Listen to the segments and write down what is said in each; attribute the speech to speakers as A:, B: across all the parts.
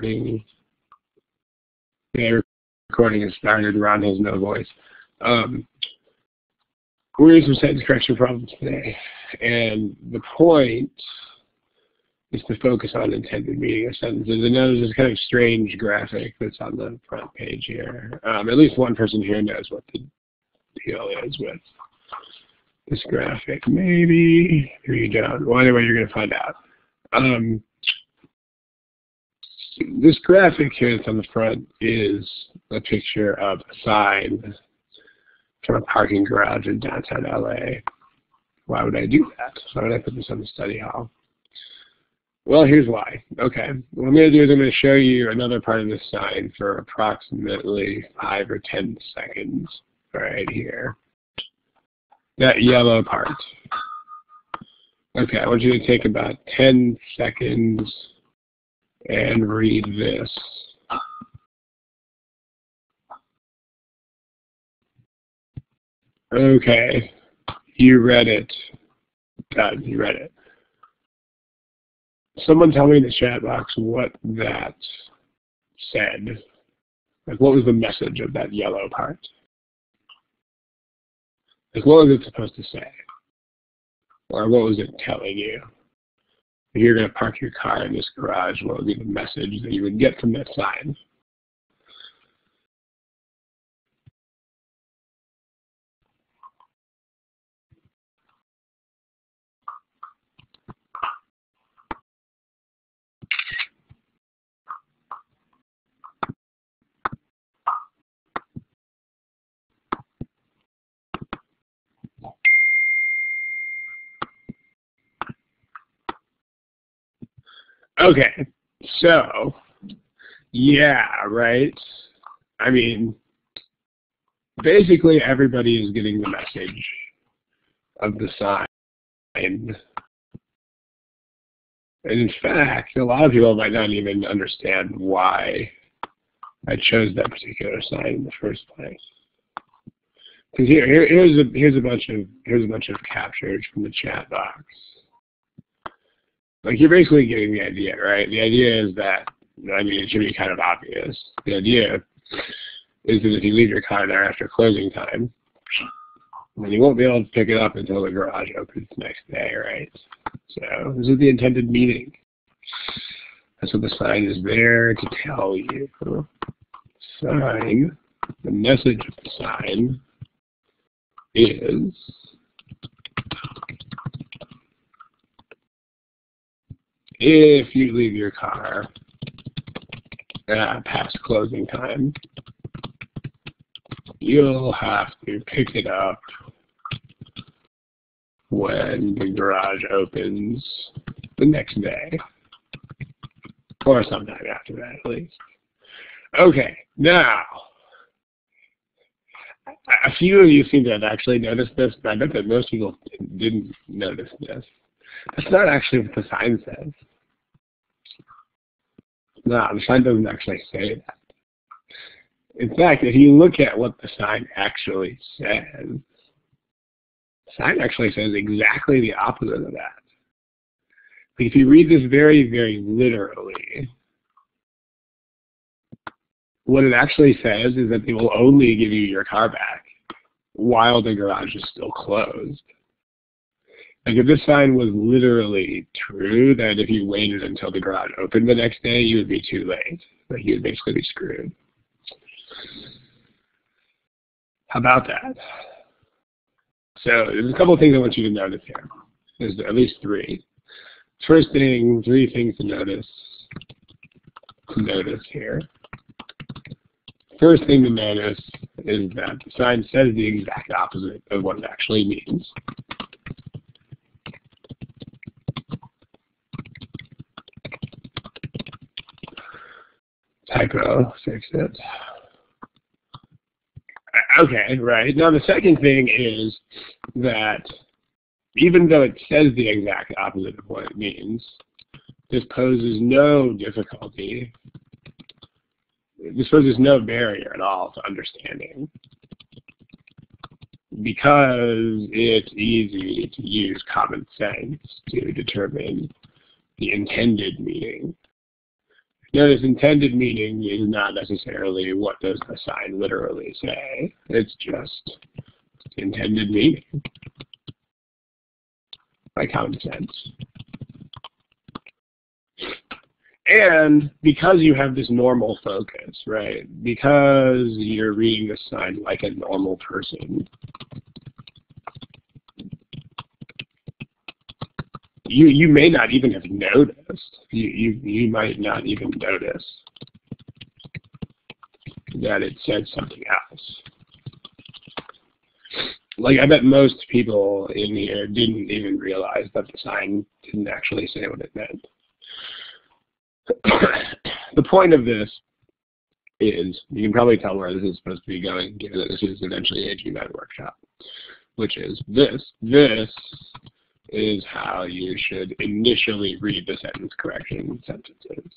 A: recording. Yeah, recording has started. Ron has no voice. Um, we're doing some sentence correction problems today, and the point is to focus on intended meaning of sentences. And notice this kind of strange graphic that's on the front page here. Um, at least one person here knows what the deal is with this graphic. Maybe, or you don't. Well, anyway, you're going to find out. Um, this graphic here that's on the front is a picture of a sign from a parking garage in downtown LA. Why would I do that? Why would I put this on the study hall? Well, here's why. Okay, what I'm going to do is I'm going to show you another part of this sign for approximately 5 or 10 seconds right here. That yellow part. Okay, I want you to take about 10 seconds and read this. Okay, you read it. Done, you read it. Someone tell me in the chat box what that said. Like, what was the message of that yellow part? Like, what was it supposed to say? Or what was it telling you? You're going to park your car in this garage, what would be the message that you would get from that sign? Okay, so, yeah, right? I mean, basically everybody is getting the message of the sign. And in fact, a lot of people might not even understand why I chose that particular sign in the first place. Because here, here, here's a here's a bunch of here's a bunch of captures from the chat box. Like you're basically getting the idea, right? The idea is that I mean it should be kind of obvious. The idea is that if you leave your car there after closing time, then you won't be able to pick it up until the garage opens next day, right? So this is the intended meaning. That's what the sign is there to tell you. Sign, the message of the sign is if you leave your car uh, past closing time, you'll have to pick it up when the garage opens the next day, or sometime after that at least. Okay, now, a few of you seem to have actually noticed this, but I bet that most people didn't notice this. That's not actually what the sign says. No, the sign doesn't actually say that. In fact, if you look at what the sign actually says, the sign actually says exactly the opposite of that. if you read this very, very literally, what it actually says is that they will only give you your car back while the garage is still closed. Like if this sign was literally true, that if you waited until the garage opened the next day, you would be too late. Like you would basically be screwed. How about that? So there's a couple of things I want you to notice here. There's at least three. First thing, three things to notice. Notice here. First thing to notice is that the sign says the exact opposite of what it actually means. It. Uh, okay, right. Now the second thing is that even though it says the exact opposite of what it means, this poses no difficulty. This poses no barrier at all to understanding because it's easy to use common sense to determine the intended meaning Notice intended meaning is not necessarily what does the sign literally say. It's just intended meaning by common sense. And because you have this normal focus, right, because you're reading the sign like a normal person, you you may not even have noticed. You you you might not even notice that it said something else. Like I bet most people in here didn't even realize that the sign didn't actually say what it meant. the point of this is, you can probably tell where this is supposed to be going, given that this is eventually a GMAT workshop, which is this. This is how you should initially read the sentence correction sentences.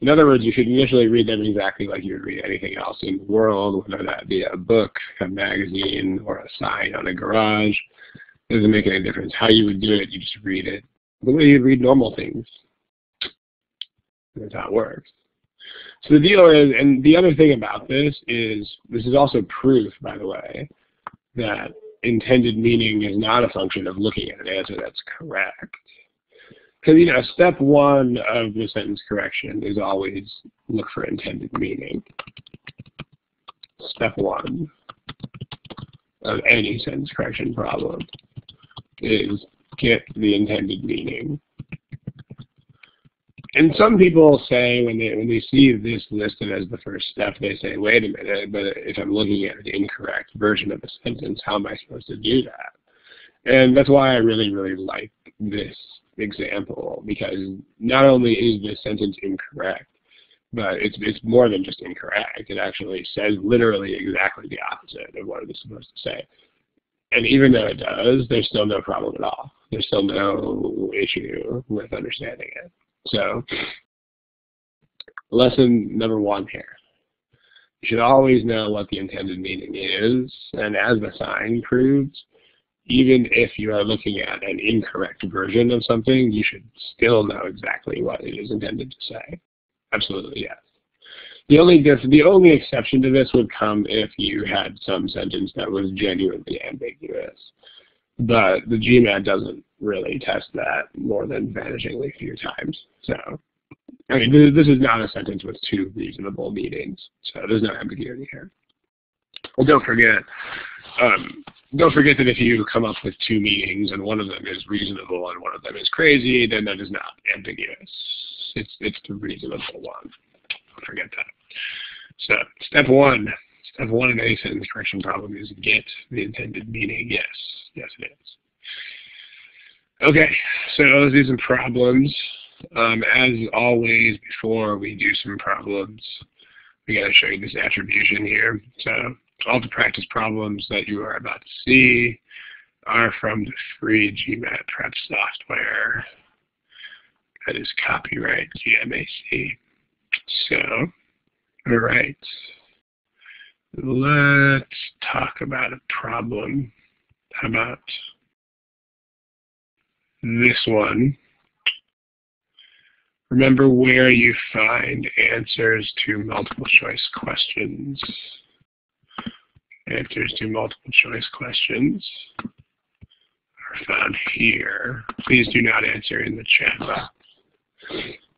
A: In other words, you should initially read them exactly like you would read anything else in the world, whether that be a book, a magazine, or a sign on a garage. It doesn't make any difference. How you would do it, you just read it the way you read normal things. That's how it works. So the deal is, and the other thing about this is, this is also proof, by the way, that intended meaning is not a function of looking at an answer that's correct. Because, you know, step one of the sentence correction is always look for intended meaning. Step one of any sentence correction problem is get the intended meaning. And some people say when they when they see this listed as the first step, they say, wait a minute, but if I'm looking at an incorrect version of a sentence, how am I supposed to do that? And that's why I really, really like this example, because not only is this sentence incorrect, but it's it's more than just incorrect. It actually says literally exactly the opposite of what it is supposed to say. And even though it does, there's still no problem at all. There's still no issue with understanding it. So, lesson number one here. You should always know what the intended meaning is, and as the sign proves, even if you are looking at an incorrect version of something, you should still know exactly what it is intended to say. Absolutely, yes. The only the only exception to this would come if you had some sentence that was genuinely ambiguous. But the GMAT doesn't really test that more than vanishingly few times. So, I mean, this is not a sentence with two reasonable meanings, so there's no ambiguity here. Well, don't forget, um, don't forget that if you come up with two meanings and one of them is reasonable and one of them is crazy, then that is not ambiguous. It's it's the reasonable one. Don't forget that. So step one, step one in any sentence correction problem is get the intended meaning. Yes, yes it is. Okay, so let's do some problems. Um, as always, before we do some problems, we got to show you this attribution here. So all the practice problems that you are about to see are from the free GMAT prep software. That is copyright GMAC. So, all right. Let's talk about a problem. How about this one. Remember where you find answers to multiple choice questions. Answers to multiple choice questions are found here. Please do not answer in the chat box.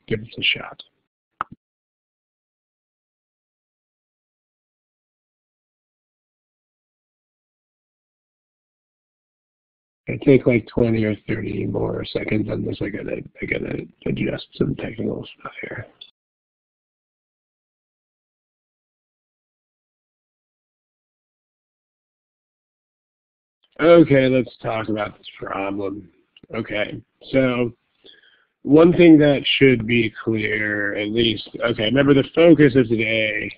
A: Give us a shot. I take like 20 or 30 more seconds on this. I gotta, I gotta adjust some technical stuff here. Okay, let's talk about this problem. Okay, so one thing that should be clear, at least, okay, remember the focus of today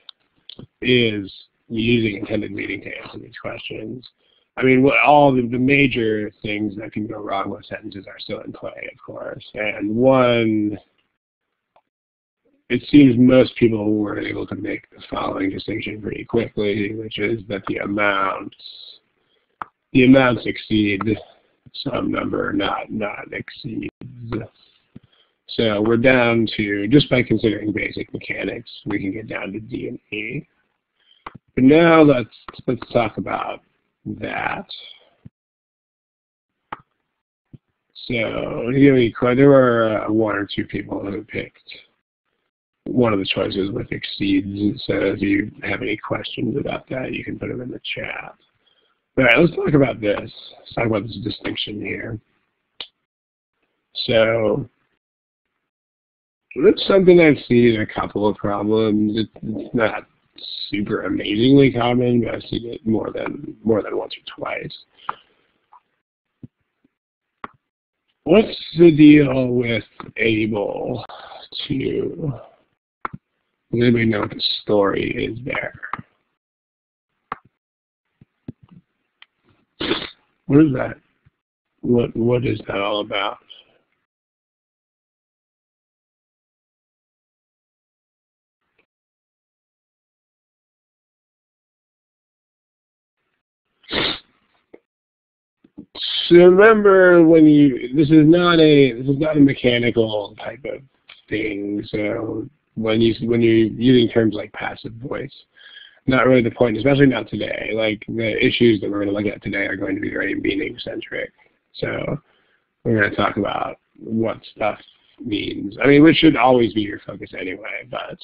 A: is using intended meaning to answer these questions. I mean, all the, the major things that can go wrong with sentences are still in play, of course. And one, it seems most people were able to make the following distinction pretty quickly, which is that the amounts, the amounts exceed some number, not not exceeds So we're down to, just by considering basic mechanics, we can get down to D and E. But now let's, let's talk about that. So there were uh, one or two people who picked one of the choices with exceeds. So if you have any questions about that, you can put them in the chat. All right, let's talk about this. Let's talk about this distinction here. So it's something I've seen in a couple of problems. It's not super amazingly common, but I've seen it more than more than once or twice. What's the deal with able to does anybody know what the story is there? What is that? What what is that all about? So remember when you this is not a this is not a mechanical type of thing. So when you when you're using terms like passive voice. Not really the point, especially not today. Like the issues that we're going to look at today are going to be very meaning centric. So we're going to talk about what stuff means. I mean, which should always be your focus anyway. But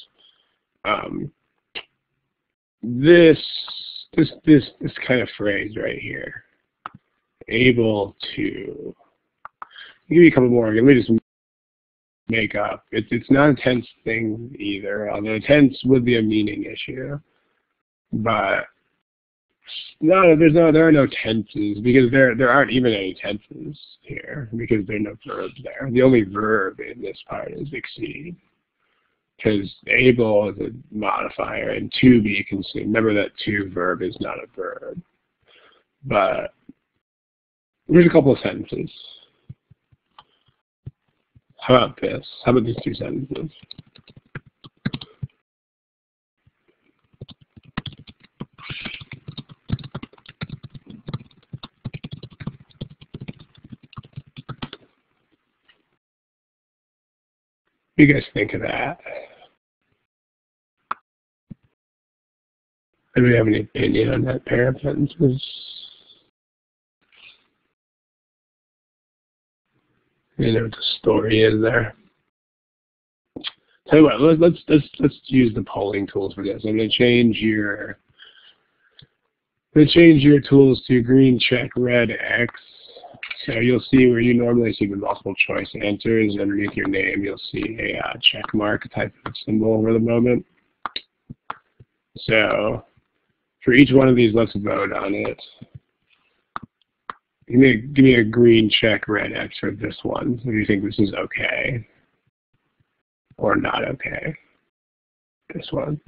A: um, this this this this kind of phrase right here, able to. Give you a couple more. Let me just make up. It's it's not a tense thing either. Uh, Although tense would be a meaning issue, but no, there's no there are no tenses because there there aren't even any tenses here because there are no verbs there. The only verb in this part is exceed because able is a modifier and to be consumed. Remember that to verb is not a verb. But there's a couple of sentences. How about this? How about these two sentences? What do you guys think of that? Anybody have any opinion on that pair of sentences? You know the story is there. Tell you what, let's let's let's use the polling tools for this. I'm going to change your I'm going to change your tools to green check red X. So you'll see where you normally see the multiple choice answers underneath your name. You'll see a uh, check mark type of symbol for the moment. So for each one of these, let's vote on it. Give me a, give me a green check red X for this one Do you think this is okay or not okay. This one.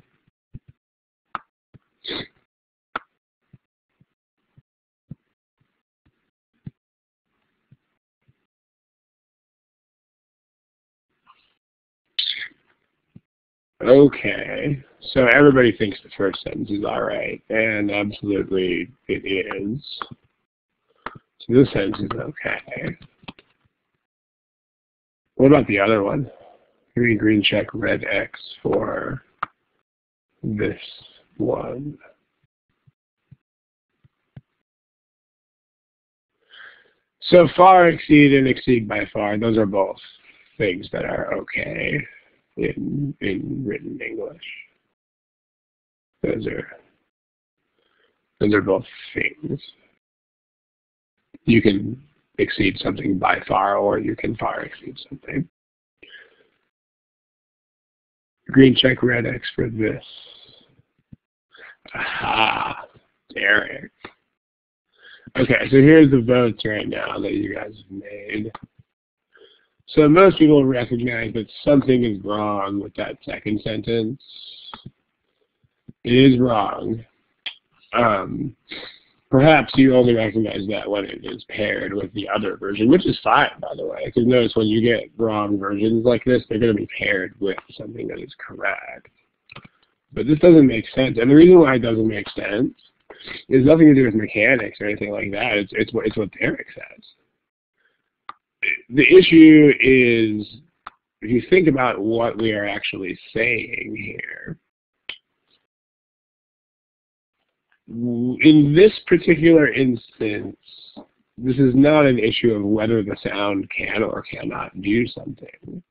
A: Okay, so everybody thinks the first sentence is all right, and absolutely it is. This edge is okay. What about the other one? Green, green check, red X for this one. So far exceed and exceed by far, those are both things that are okay in in written English. Those are those are both things you can exceed something by far or you can far exceed something. Green check red X for this. Aha, Derek. Okay, so here's the votes right now that you guys have made. So most people recognize that something is wrong with that second sentence. It is wrong. Um, Perhaps you only recognize that when it is paired with the other version, which is fine, by the way, because notice when you get wrong versions like this, they're going to be paired with something that is correct. But this doesn't make sense. And the reason why it doesn't make sense is nothing to do with mechanics or anything like that. It's, it's, what, it's what Derek says. The issue is if you think about what we are actually saying here, in this particular instance, this is not an issue of whether the sound can or cannot do something.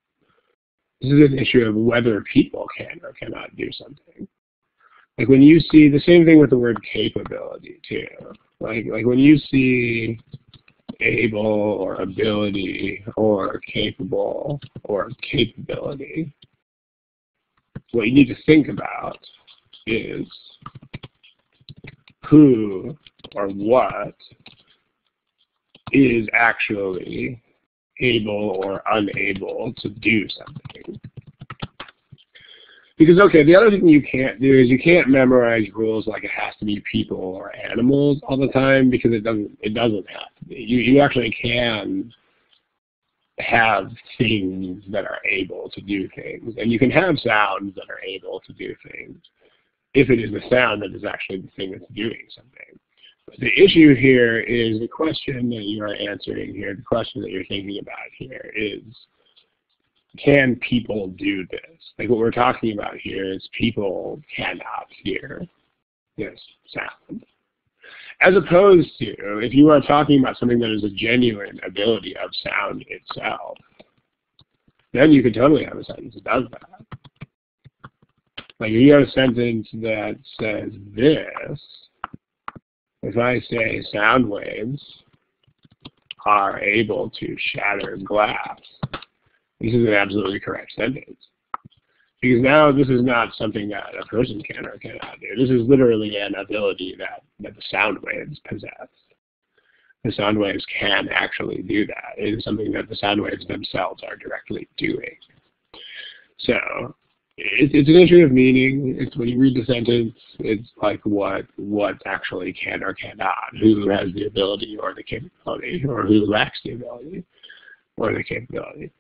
A: This is an issue of whether people can or cannot do something. Like when you see the same thing with the word capability too. Like like when you see able or ability or capable or capability, what you need to think about is who or what is actually able or unable to do something. Because okay, the other thing you can't do is you can't memorize rules like it has to be people or animals all the time because it doesn't it doesn't have to be. You you actually can have things that are able to do things. And you can have sounds that are able to do things if it is the sound that is actually the thing that's doing something. But the issue here is the question that you are answering here, the question that you're thinking about here is can people do this? Like what we're talking about here is people cannot hear this sound. As opposed to if you are talking about something that is a genuine ability of sound itself, then you could totally have a sentence that does that. Like if you have a sentence that says this, if I say sound waves are able to shatter glass, this is an absolutely correct sentence. Because now this is not something that a person can or cannot do. This is literally an ability that, that the sound waves possess. The sound waves can actually do that. It is something that the sound waves themselves are directly doing. So it's, it's an issue of meaning. It's when you read the sentence, it's like what what actually can or cannot, who has the ability or the capability, or who lacks the ability or the capability.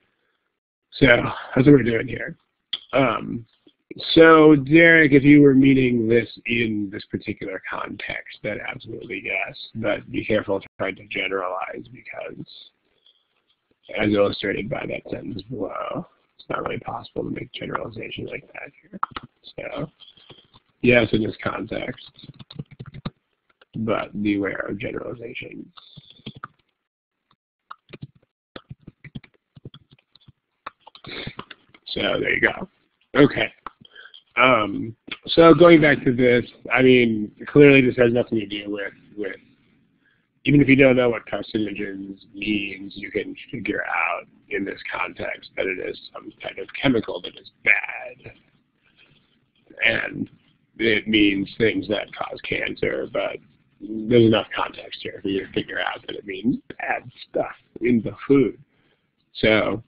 A: So that's what we're doing here. Um, so Derek, if you were meaning this in this particular context, then absolutely yes. But be careful trying to generalize because as illustrated by that sentence below, not really possible to make generalizations like that here. So yes in this context, but beware of generalizations. So there you go. Okay. Um, so going back to this, I mean, clearly this has nothing to do with, with even if you don't know what carcinogens means, you can figure out in this context that it is some kind of chemical that is bad. And it means things that cause cancer, but there's enough context here for you to figure out that it means bad stuff in the food. So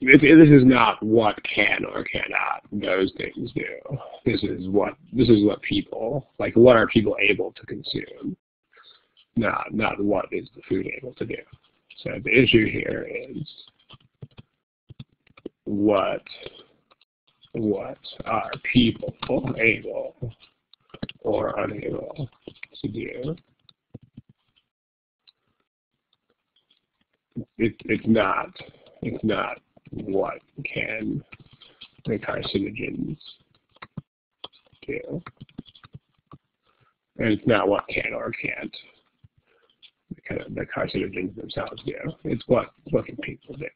A: this is not what can or cannot those things do. This is what this is what people like. What are people able to consume? Not not what is the food able to do. So the issue here is what what are people able or unable to do. It, it's not it's not what can the carcinogens do. And it's not what can or can't the carcinogens themselves do. It's what, can people do.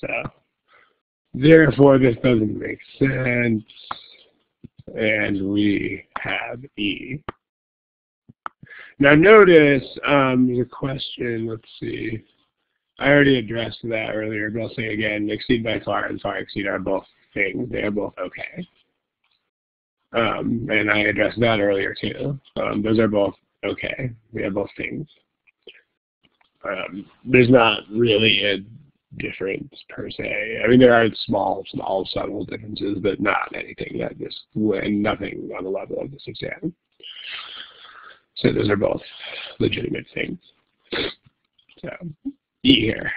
A: So, therefore, this doesn't make sense. And we have E. Now notice um, the question, let's see. I already addressed that earlier, but I'll say again, exceed by far and far exceed are both things. They are both okay. Um, and I addressed that earlier too. Um, those are both okay. We have both things. Um, there's not really a difference per se. I mean, there are small, small, subtle differences, but not anything that this, and nothing on the level of this exam. So those are both legitimate things. So E here.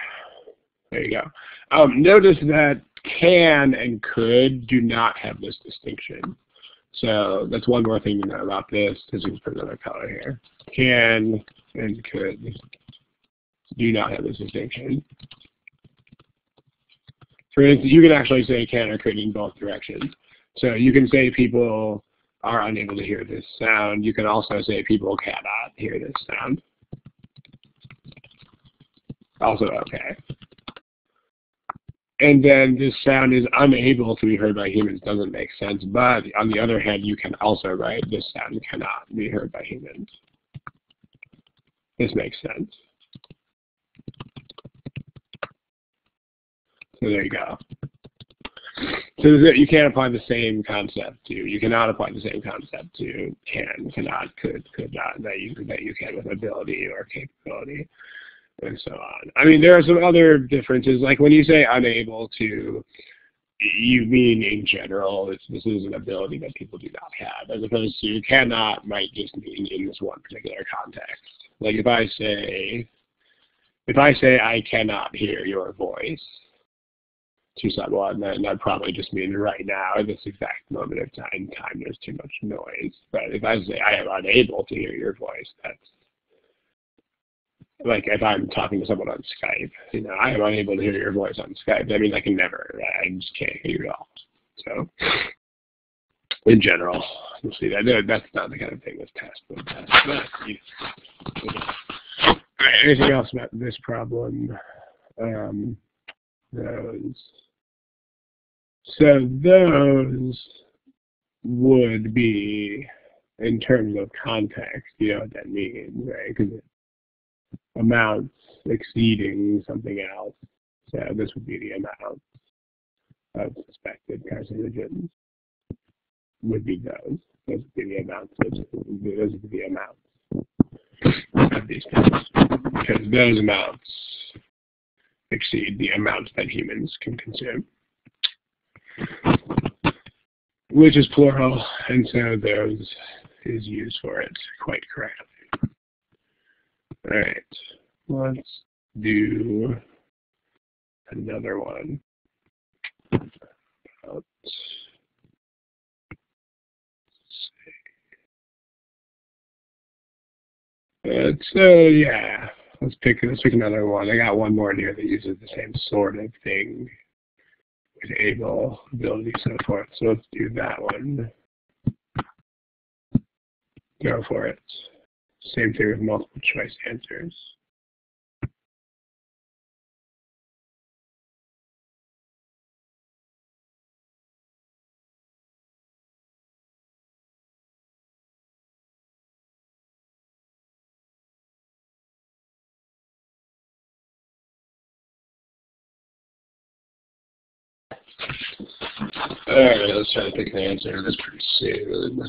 A: There you go. Um, notice that can and could do not have this distinction. So that's one more thing to know about this, because we can put another color here. Can and could do not have this distinction. for instance, you can actually say can or could in both directions. So you can say people are unable to hear this sound. You can also say people cannot hear this sound. Also okay. And then this sound is unable to be heard by humans doesn't make sense. But on the other hand, you can also write this sound cannot be heard by humans. This makes sense. So there you go. So you can't apply the same concept to, you cannot apply the same concept to can, cannot, could, could not, that you, that you can with ability or capability, and so on. I mean, there are some other differences, like when you say unable to, you mean in general, this is an ability that people do not have, as opposed to cannot might just mean in this one particular context. Like if I say, if I say I cannot hear your voice, to someone, then that probably just means right now, at this exact moment of time, time there's too much noise. But if I say I am unable to hear your voice, that's like if I'm talking to someone on Skype, you know, I am unable to hear your voice on Skype. That means I can never, I just can't hear you at all. So, in general, you'll see that that's not the kind of thing this test. But, right, anything else about this problem? Um, those. So those would be, in terms of context, you know what that means, right? Because amounts exceeding something else. So this would be the amount of suspected carcinogens. Would be those. Those would be the amounts. Of, those would be the amounts of these things. Because those amounts exceed the amounts that humans can consume which is plural, and so those is used for it quite correctly. All right, let's do another one. About, Let's uh, yeah. Let's pick let's pick another one. I got one more in here that uses the same sort of thing able, ability, so forth. So let's do that one. Go for it. Same thing with multiple choice answers. Alright, let's try to pick an answer this pretty soon.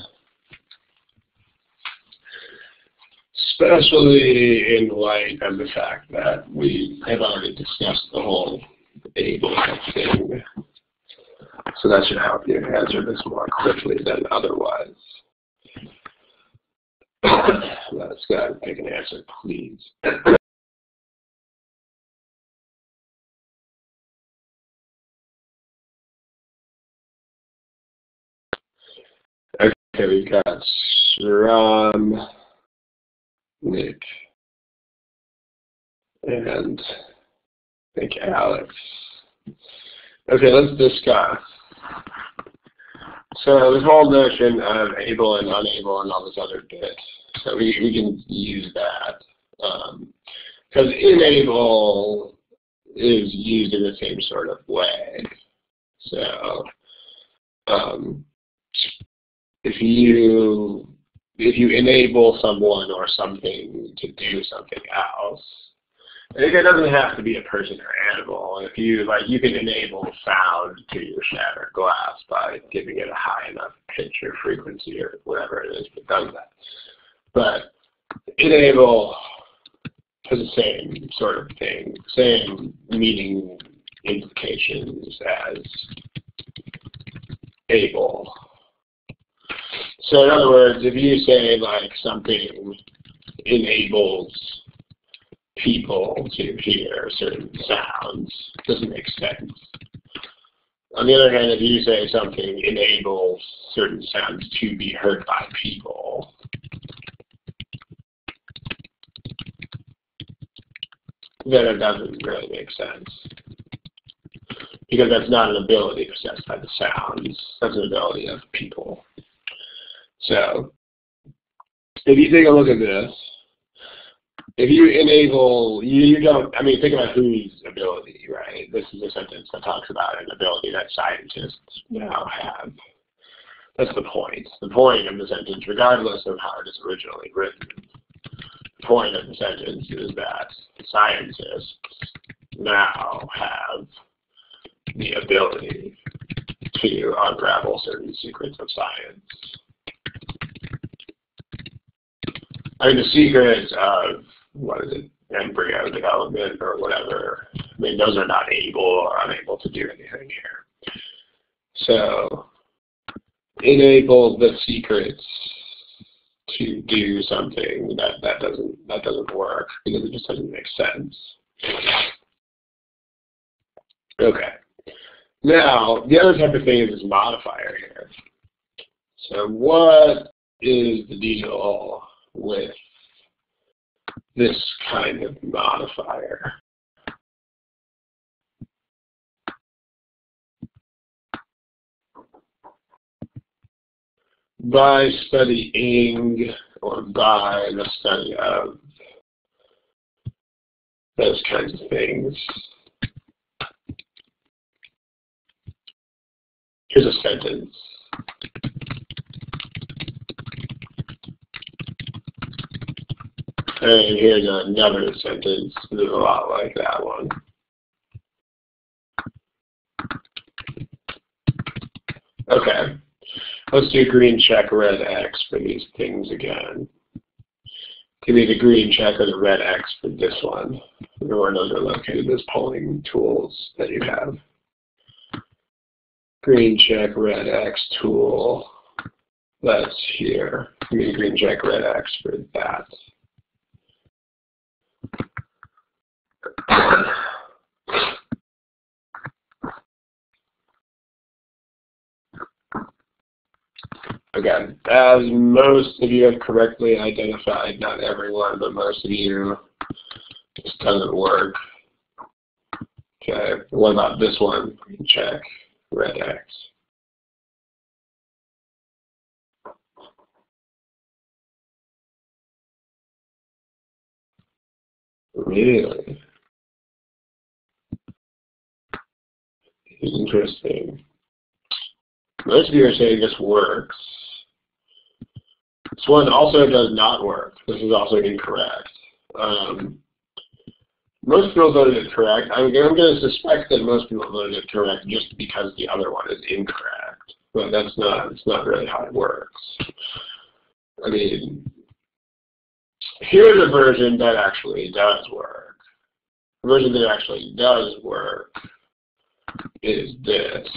A: Especially in light of the fact that we have already discussed the whole able thing. So that should help you answer this more quickly than otherwise. Let's go ahead and pick an answer, please. Okay, we've got Sharon, Nick, and I think Alex. Okay, let's discuss. So this whole notion of able and unable and all this other bit, so we, we can use that. Because um, enable is used in the same sort of way. So um, if you if you enable someone or something to do something else, it doesn't have to be a person or animal. If you like, you can enable sound to your shattered glass by giving it a high enough pitch or frequency or whatever it is that does that. But enable has the same sort of thing, same meaning implications as able. So in other words, if you say like something enables people to hear certain sounds, it doesn't make sense. On the other hand, if you say something enables certain sounds to be heard by people, then it doesn't really make sense. because that's not an ability possessed by the sounds. That's an ability of people. So if you take a look at this, if you enable, you, you don't, I mean, think about whose ability, right? This is a sentence that talks about an ability that scientists now have. That's the point. The point of the sentence, regardless of how it is originally written, the point of the sentence is that scientists now have the ability to unravel certain secrets of science. I mean, the secrets of, what is it, embryo development or whatever, I mean, those are not able or unable to do anything here. So, enable the secrets to do something that that doesn't that doesn't work because it just doesn't make sense. Okay. Now, the other type of thing is this modifier here. So what is the deal with this kind of modifier? By studying or by the study of those kinds of things, Here's a sentence. And here's another sentence that's a lot like that one. Okay. Let's do green check, red X for these things again. Give me the green check or the red X for this one. Where those are located, those polling tools that you have green check red X tool. That's here. Give me green check red X for that. Again, as most of you have correctly identified, not everyone, but most of you, this doesn't work. Okay, what about this one? Check red X. Really? Interesting. Most of you are saying this works. This one also does not work. This is also incorrect. Um, most people voted it correct. I'm, I'm going to suspect that most people voted it correct just because the other one is incorrect. But that's not, that's not really how it works. I mean, here's a version that actually does work. The version that actually does work is this.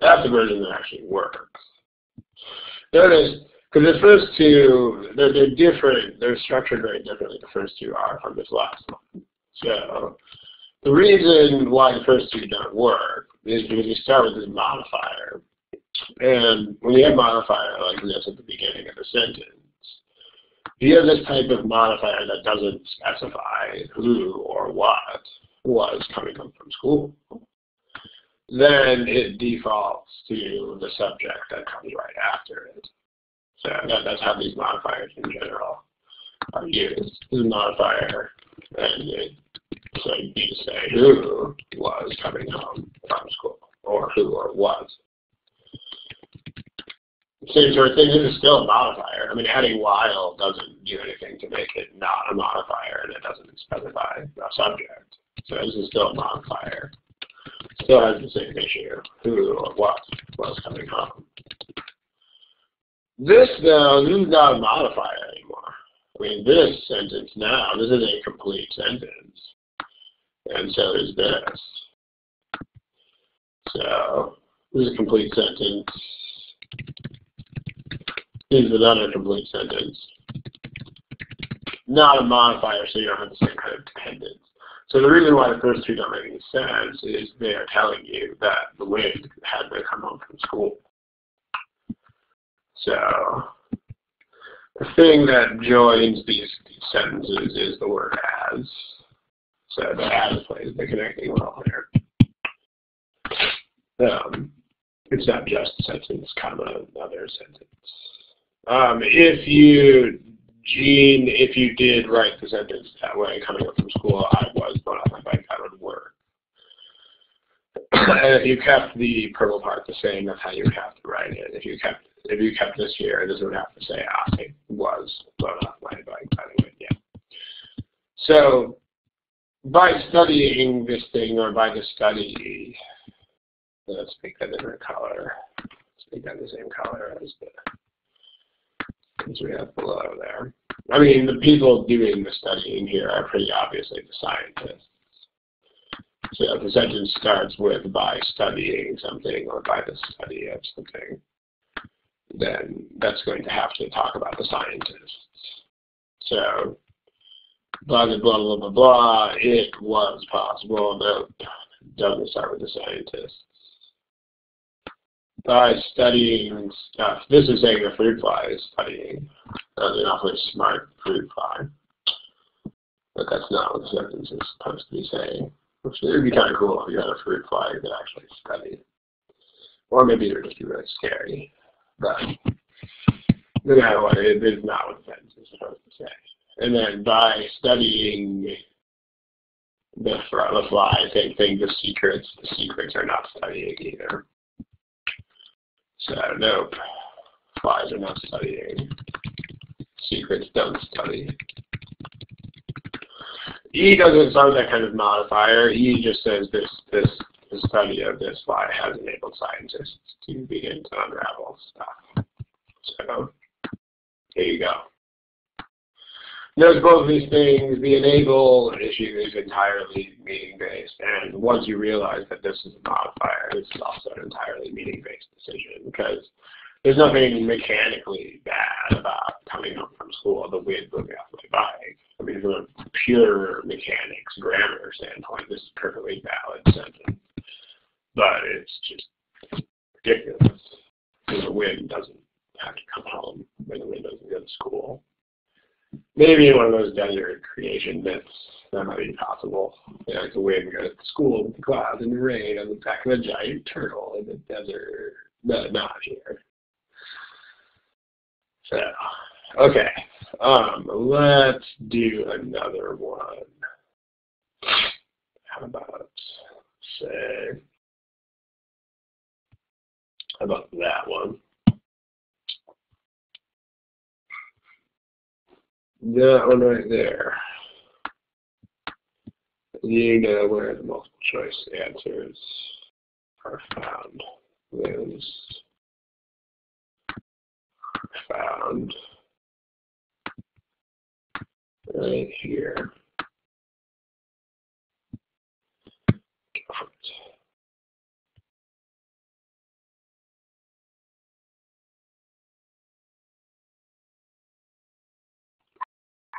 A: That's the version that actually works. Notice because the first two, they're, they're different. They're structured very differently. The first two are from this last one. So the reason why the first two don't work is because you start with this modifier. And when you have modifier like this at the beginning of a sentence, you have this type of modifier that doesn't specify who or what was coming home from school, then it defaults to the subject that comes right after it. So that, that's how these modifiers in general are used. This modifier, and it, so you say who was coming home from school, or who or was. Same sort of thing, this is still a modifier. I mean, adding while doesn't do anything to make it not a modifier, and it doesn't specify a subject. This is still a modifier. Still has the same issue, who or what was coming home. This now, this is not a modifier anymore. I mean, this sentence now, this is a complete sentence. And so is this. So, this is a complete sentence. This is another complete sentence. Not a modifier, so you don't have the same kind of dependence. So the reason why the first two don't make any sense is they are telling you that the wind had to come home from school. So the thing that joins these, these sentences is the word as. So the as plays the connecting role here. Um, it's not just a sentence, comma, another sentence. Um, if you, Gene, if you did write the sentence that way coming up from school, I was going on my bike, that would work. and if you kept the purple part the same, that's how you would have to write it. If you kept if you kept this here, this would have to say ah, I was blown off my bike, yeah. So by studying this thing or by the study, let's make that different color. Let's make that the same color as the as we have below there. I mean, the people doing the studying here are pretty obviously the scientists. So if the sentence starts with by studying something or by the study of something, then that's going to have to talk about the scientists. So blah, blah, blah, blah, blah, blah, it was possible. No, doesn't start with the scientists. By studying stuff, this is saying a fruit fly is studying. That's an awfully smart fruit fly. But that's not what the sentence is supposed to be saying. Which it would be kind of cool if you had a fruit fly that actually studied. Or maybe it would just be really scary. But no matter what, it is not what the sentence is supposed to say. And then by studying the, the fly, same thing, the secrets, the secrets are not studying either. So nope, flies are not studying. Secrets don't study. E doesn't start that kind of modifier. E just says this this the study of this fly has enabled scientists to begin to unravel stuff. So here you go. Notice both of these things, the enable issue is entirely meaning-based, and once you realize that this is a modifier, this is also an entirely meaning-based decision, because there's nothing mechanically bad about coming home from school, the wind blew me off my bike. I mean, from a pure mechanics, grammar standpoint, this is a perfectly valid sentence but it's just ridiculous. Because the wind doesn't have to come home when the wind doesn't go to school. Maybe one of those desert creation myths, that might be possible. You know, like the wind goes to school with the clouds and the rain on the back of a giant turtle in the desert. but not here. So, okay. Um, let's do another one. How about, say, how about that one? That one right there. You know where the multiple choice answers are found. Those found right here.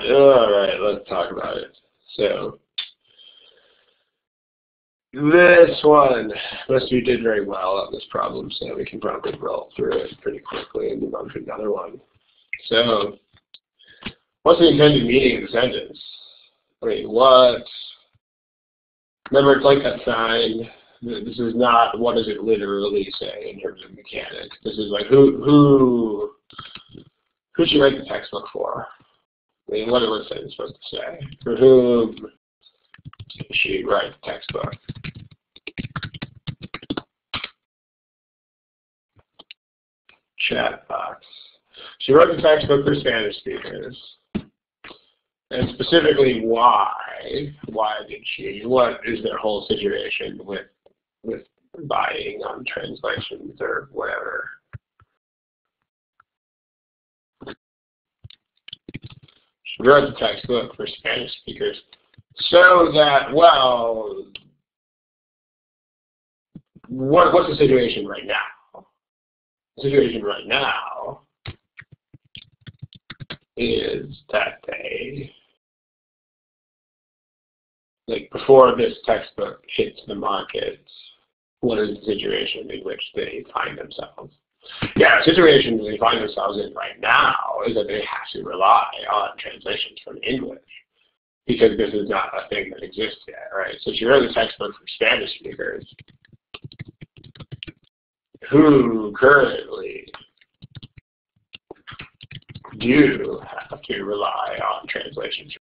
A: All right, let's talk about it. So, this one, of you did very well on this problem, so we can probably roll through it pretty quickly and move on to another one. So, what's the intended meaning of the sentence? I mean, what? Remember, it's like that sign. This is not what does it literally say in terms of mechanics. This is like who who who should write the textbook for? I mean, what was it supposed to say? For whom she write the textbook? Chat box. She wrote the textbook for Spanish speakers. And specifically, why? Why did she? What is their whole situation with with buying on translations or whatever? Wrote the textbook for Spanish speakers so that, well, what, what's the situation right now? The situation right now is that they, like before this textbook hits the market, what is the situation in which they find themselves? Yeah, the situation they find themselves in right now is that they have to rely on translations from English because this is not a thing that exists yet, right? So she wrote a textbook for Spanish speakers who currently do have to rely on translations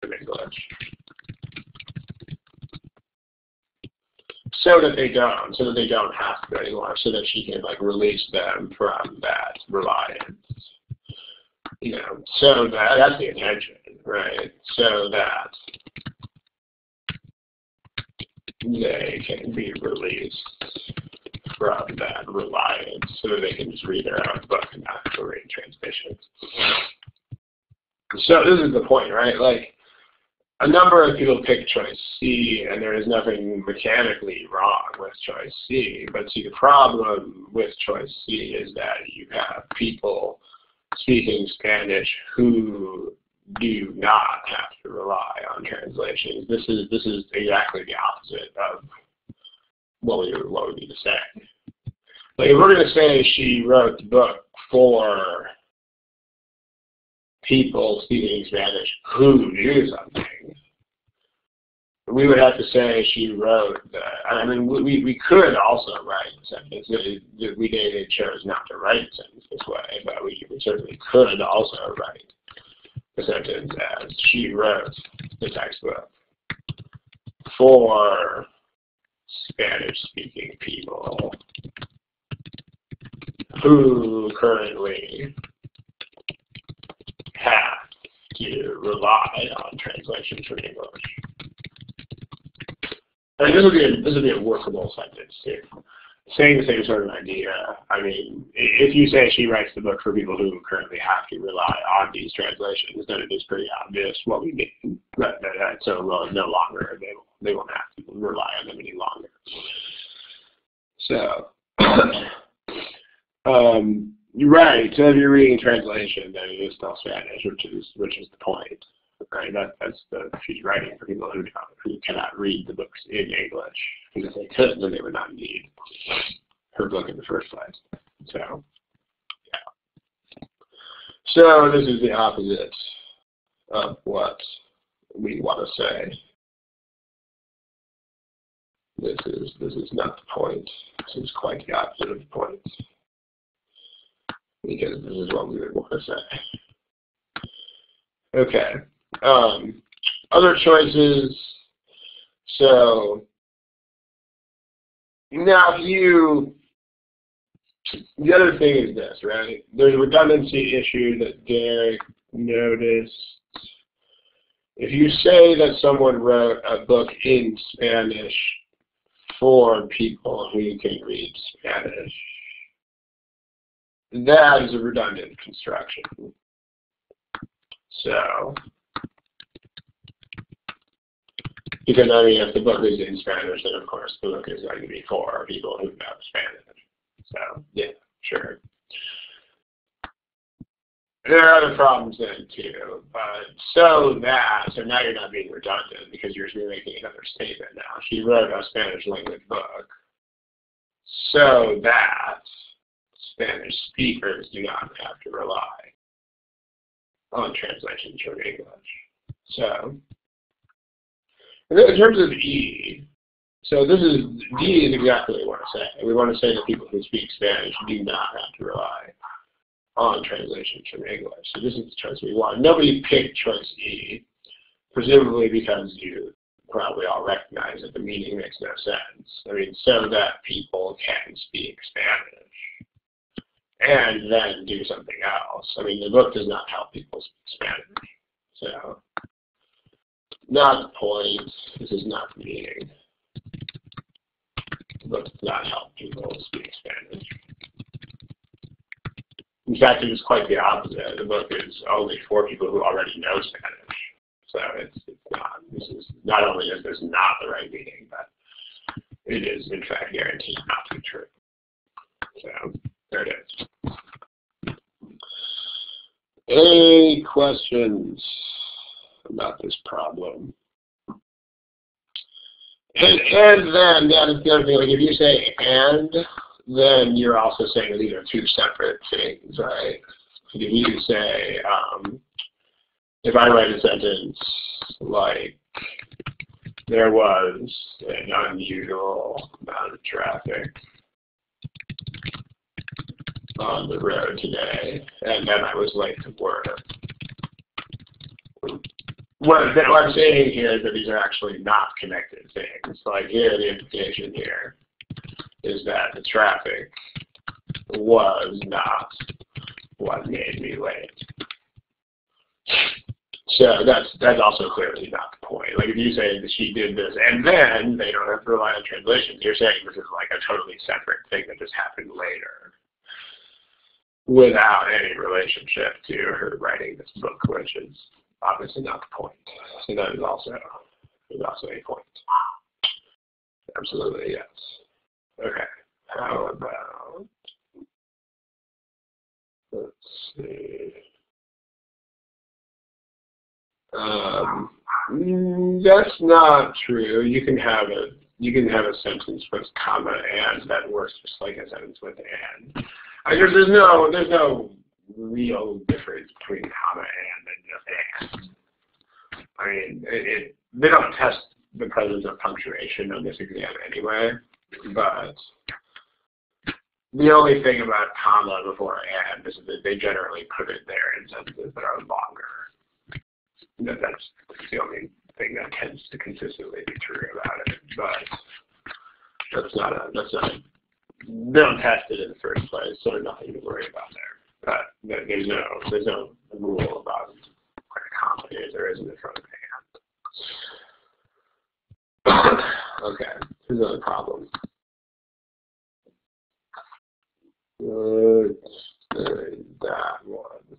A: from English. So that they don't, so that they don't have to anymore, so that she can like release them from that reliance. You know, so that that's the intention, right? So that they can be released from that reliance so that they can just read their own book and not to read translations. So this is the point, right? Like a number of people pick choice C, and there is nothing mechanically wrong with choice C. But see, the problem with choice C is that you have people speaking Spanish who do not have to rely on translations. This is this is exactly the opposite of what we what we need to say. Like if we're going to say she wrote the book for people speaking Spanish who do something, we would have to say she wrote the, I mean, we, we could also write the sentence. We did chose not to write sentence this way, but we, we certainly could also write the sentence as she wrote the textbook for Spanish-speaking people who currently have to rely on translations from English. And this would be a, this would be a workable sentence too. Saying the same sort of idea. I mean, if you say she writes the book for people who currently have to rely on these translations, then it is pretty obvious what we mean. So well, no longer they they won't have to rely on them any longer. So, um, right. So if you're reading translation, then it is still Spanish, which is which is the point. Right. That that's the she's writing for people who who cannot read the books in English. Because if they could, then they would not need her book in the first place. So, yeah. So this is the opposite of what we want to say. This is this is not the point. This is quite the opposite of the point. Because this is what we would want to say. Okay. Um, other choices. So now you the other thing is this, right? There's a redundancy issue that Derek noticed. If you say that someone wrote a book in Spanish for people who can read Spanish. That is a redundant construction. So, because I mean, if the book is in Spanish, then of course the book is going to be for people who know Spanish. So, yeah, sure. There are other problems then too, but so that, so now you're not being redundant because you're making another statement now. She wrote a Spanish language book so that Spanish speakers do not have to rely on translations from English. So, in terms of E, so this is, D is exactly what we want to say. We want to say that people who speak Spanish do not have to rely on translations from English. So this is the choice we want. Nobody picked choice E, presumably because you probably all recognize that the meaning makes no sense. I mean, so that people can speak Spanish and then do something else. I mean, the book does not help people Spanish. So, not the point. This is not the meaning. The book does not help people speak Spanish. In fact, it is quite the opposite. The book is only for people who already know Spanish. So it's, it's not, this is, not only is this not the right meaning, but it is in fact guaranteed not to be true. So there it is. Any questions about this problem? And, and then that is the other thing, like if you say and, then you're also saying these are two separate things, right? If you say, um, if I write a sentence like, there was an unusual amount of traffic on the road today, and then I was late to work. What, what I'm saying here is that these are actually not connected things. So like here, the implication here is that the traffic was not what made me late. So that's that's also clearly not the point. Like if you say that she did this and then they don't have to rely on translations, you're saying this is like a totally separate thing that just happened later without any relationship to her writing this book, which is obviously not the point. So that is also is also a point. Absolutely yes. Okay. How about let's see. Um, that's not true. You can have a you can have a sentence with comma and that works just like a sentence with and. I guess there's no there's no real difference between comma and and just and. I mean, it, it, they don't test the presence of punctuation on this exam anyway, but the only thing about comma before and is that they generally put it there in sentences that are longer that that's the only thing that tends to consistently be true about it. But that's not a that's not a, they don't test it in the first place, so there's nothing to worry about there. But there's no there's no rule about is or isn't in front of hand. okay, here's another problem. Let's that one.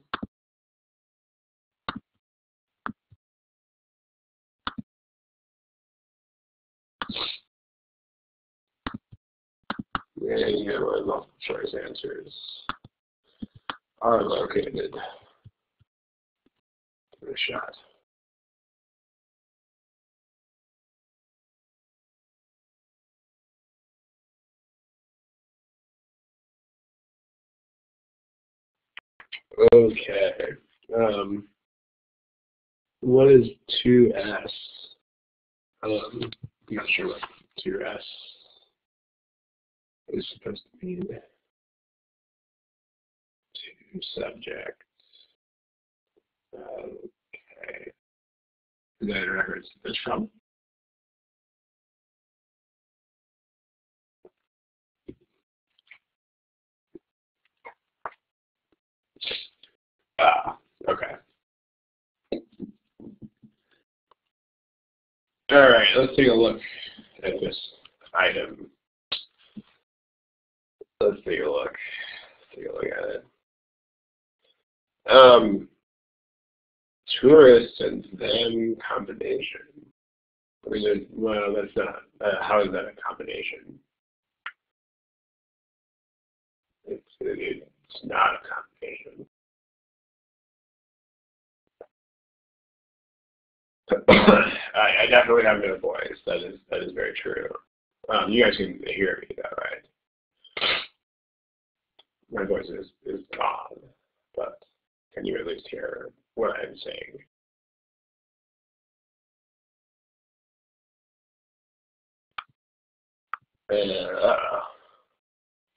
A: And you know, multiple choice answers are located. It a shot. Okay. Um, what is 2S? Um, I'm not sure what 2S is supposed to be two subjects. Okay. Then records this from. Ah, okay. All right, let's take a look at this item let's take a look. Let's take a look at it. Um, and them combination. Is it, well, that's not, uh, how is that a combination? It's, it's not a combination. I, I definitely have no voice. That is that is very true. Um, you guys can hear me though, right? My voice is, is gone, but can you at least hear what I'm saying? Uh,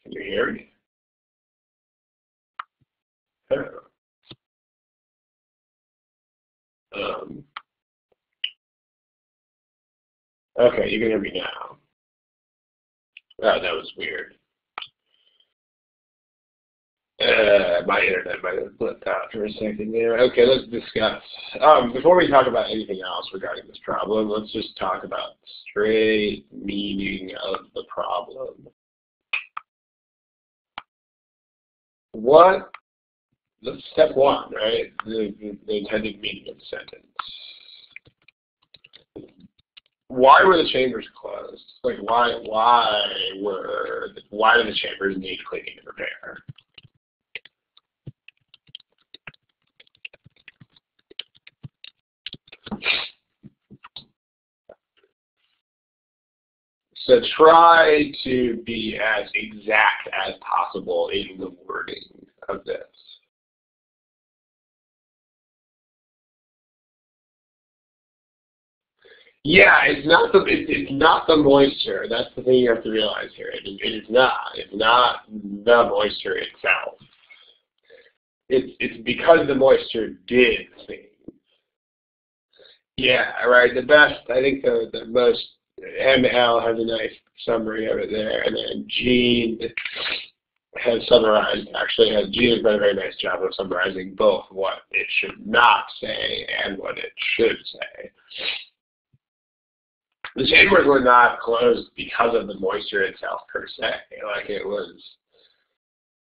A: can you hear me? Um, okay, you can hear me now. Oh, that was weird. Uh, my internet might have blipped out for a second there. Okay, let's discuss. Um, before we talk about anything else regarding this problem, let's just talk about straight meaning of the problem. What, step one, right? The, the, the intended meaning of the sentence. Why were the chambers closed? Like, why, why were, why did the chambers need cleaning and repair? So try to be as exact as possible in the wording of this. Yeah, it's not the it, it's not the moisture. That's the thing you have to realize here. It, it is not. It's not the moisture itself. It's it's because the moisture did things. Yeah, right. The best, I think the the most ML has a nice summary of it there, and then Gene has summarized, actually has Gene has done a very nice job of summarizing both what it should not say and what it should say. The chambers were not closed because of the moisture itself per se. Like it was,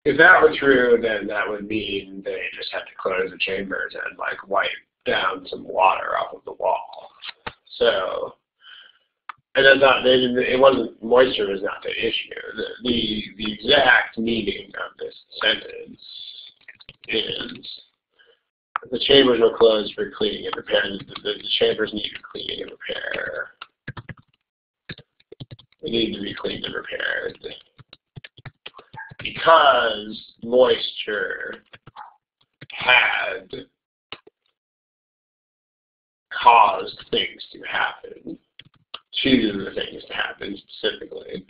A: if that were true, then that would mean they just had to close the chambers and like wipe down some water off of the wall. So and then not, it wasn't moisture was not the issue. The, the the exact meaning of this sentence is the chambers were closed for cleaning and repair. The, the, the chambers needed cleaning and repair. They needed to be cleaned and repaired because moisture had caused things to happen two the things to happen specifically,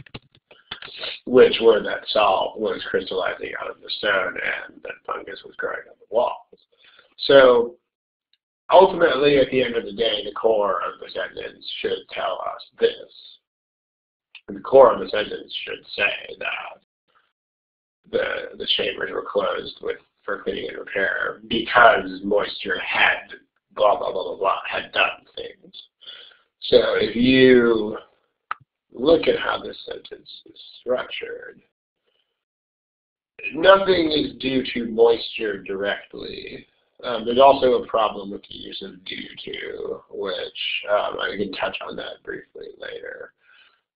A: which were that salt was crystallizing out of the stone and that fungus was growing on the walls. So ultimately, at the end of the day, the core of the sentence should tell us this. The core of the sentence should say that the the chambers were closed with for cleaning and repair because moisture had blah blah blah blah blah had done things. So if you look at how this sentence is structured, nothing is due to moisture directly. Um, there's also a problem with the use of due to, which um, I can touch on that briefly later.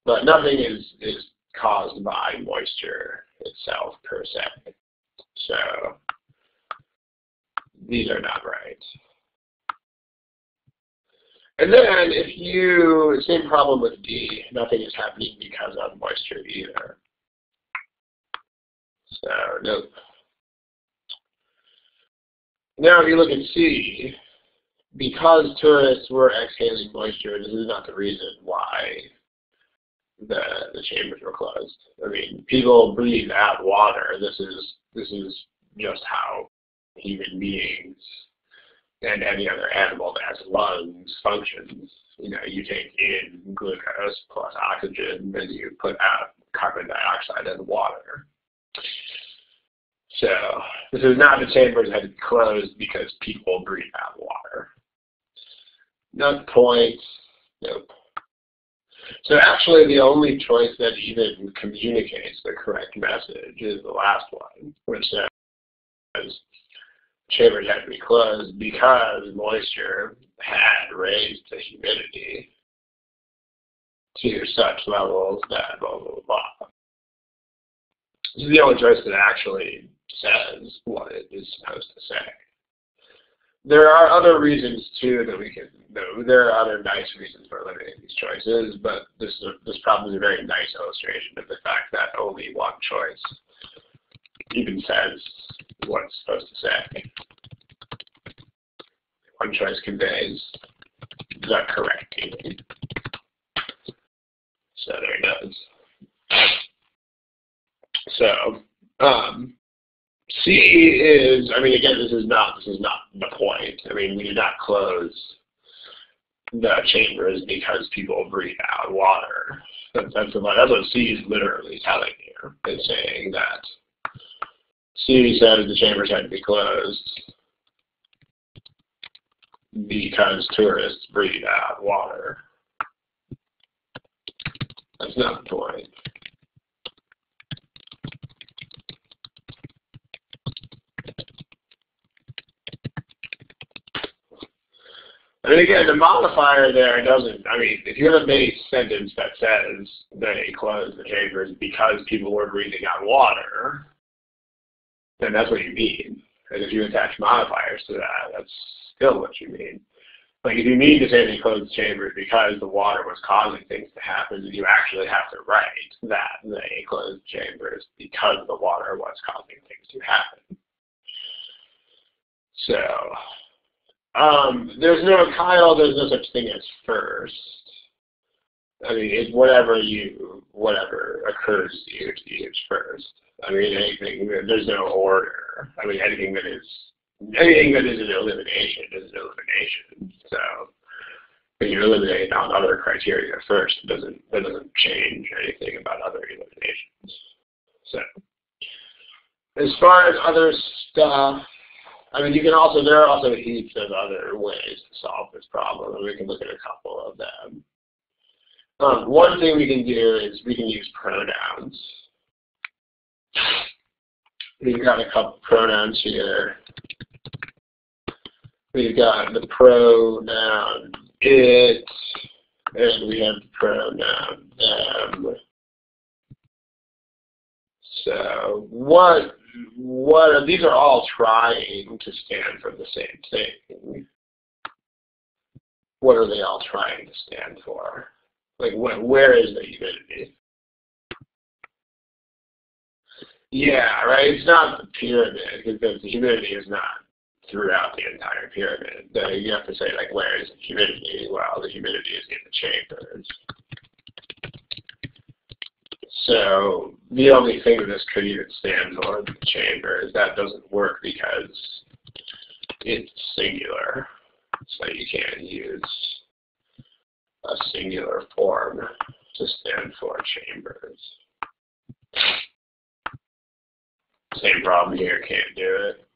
A: But nothing is, is caused by moisture itself per se. So these are not right. And then if you, same problem with D, nothing is happening because of moisture either. So nope. Now if you look at C, because tourists were exhaling moisture, this is not the reason why the the chambers were closed. I mean, people breathe out water. This is this is just how human beings and any other animal that has lungs functions. You know, you take in glucose plus oxygen, and you put out carbon dioxide and water. So this is not the chambers had closed because people breathe out water. Not the point. Nope. So actually the only choice that even communicates the correct message is the last one, which says chambers had to be closed because moisture had raised the humidity to such levels that blah, blah, blah. This is the only choice that actually says what it is supposed to say. There are other reasons too that we can. There are other nice reasons for eliminating these choices, but this is this problem is a very nice illustration of the fact that only one choice even says what it's supposed to say. One choice conveys the correct meaning. So there it goes. So um, C is, I mean, again, this is not this is not the point. I mean, we do not close the chambers because people breathe out water. That's, that's, what, that's what C is literally telling you. It's saying that C said the chambers had to be closed because tourists breathe out water. That's not the point. And again, the modifier there doesn't, I mean, if you have a base sentence that says they closed the chambers because people were breathing out water, then that's what you mean. And if you attach modifiers to that, that's still what you mean. Like if you mean to say they closed chambers because the water was causing things to happen, you actually have to write that they closed chambers because the water was causing things to happen. So um, there's no Kyle, there's no such thing as first. I mean, it's whatever you, whatever occurs to you to use first. I mean, anything, there's no order. I mean, anything that is, anything that is an elimination is an elimination. So, when you eliminate on other criteria first, it doesn't, that doesn't change anything about other eliminations. So, as far as other stuff, I mean, you can also, there are also heaps of other ways to solve this problem, and we can look at a couple of them. Um, one thing we can do is we can use pronouns. We've got a couple pronouns here. We've got the pronoun it, and we have the pronoun them. So what what these are all trying to stand for the same thing. What are they all trying to stand for? Like wh where is the humidity? Yeah, right. It's not the pyramid because the humidity is not throughout the entire pyramid. you have to say like where is the humidity? Well, the humidity is in the chambers. So the only thing that this could even stand for, the chamber, is that doesn't work because it's singular. So you can't use a singular form to stand for chambers. Same problem here, can't do it.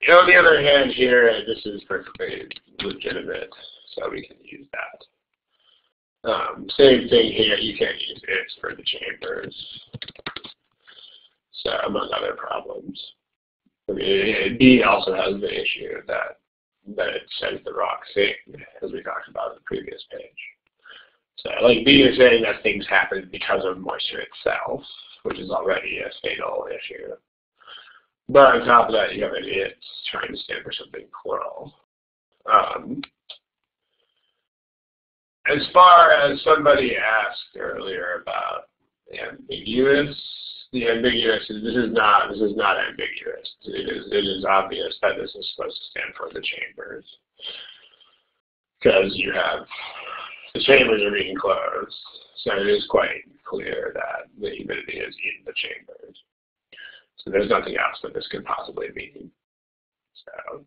A: You On the other hand here, this is perfectly legitimate, so we can use that. Um, same thing here, you can't use it for the chambers. So among other problems. I mean, B also has the issue that that it says the wrong thing, as we talked about in the previous page. So like B is saying that things happen because of moisture itself, which is already a fatal issue. But on top of that, you have an it's trying to stand for something plural. Um, as far as somebody asked earlier about ambiguous, the ambiguous is this is not this is not ambiguous. It is it is obvious that this is supposed to stand for the chambers because you have the chambers are being closed, so it is quite clear that the humidity is in the chambers. So there's nothing else that this could possibly mean. So.